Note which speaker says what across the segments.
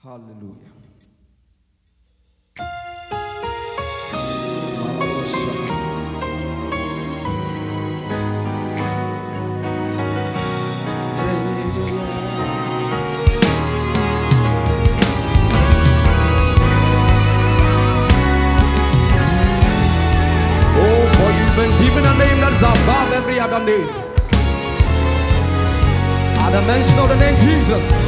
Speaker 1: Hallelujah. Oh, given a name that is above every other name. At the mention of the name Jesus,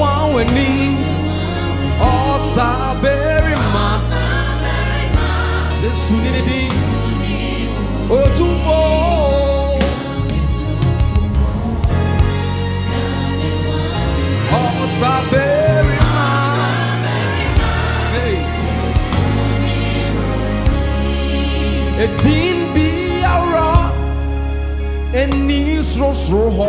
Speaker 1: ọwọ́ àwọn ẹni ọ̀sàbẹ̀rẹ̀ máa Jésù ní níbí òtúnfò. ọ̀sàbẹ̀rẹ̀ máa. Hey. Edin biara eni sorosoro hɔ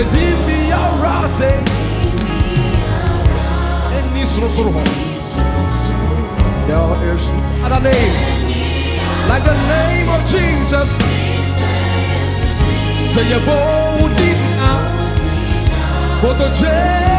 Speaker 1: edin biara sɛ eni sorosoro hɔ There is no other name like the name of Jesus. Say your body now. Koto jeni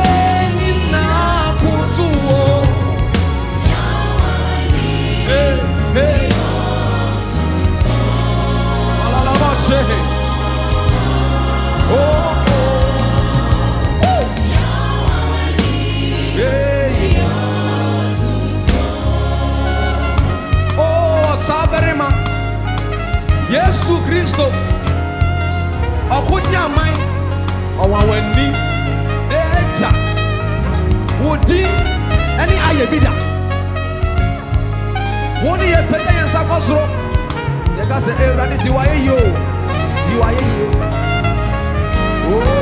Speaker 1: akonya aman ɔwɔ awɔ ani ɛɛgya wodi ɛne ayɛ bi da wɔn yɛ pɛgya yɛn nsa kɔ soro yɛka sɛ ewurade tiwa yɛ yie o. Tiwa yɛ yie o.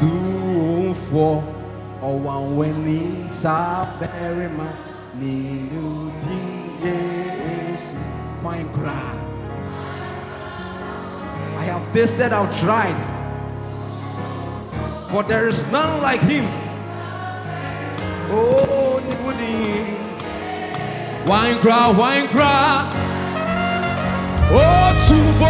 Speaker 1: Tuomfo ọwanwani sábẹ́rẹ́mà nínú dín Yéésù kwan koraa. I have tasted, I've tried, for there is none like him. Oh, Nibudi, wine cry, wine cry. Oh, Tubo. Oh, I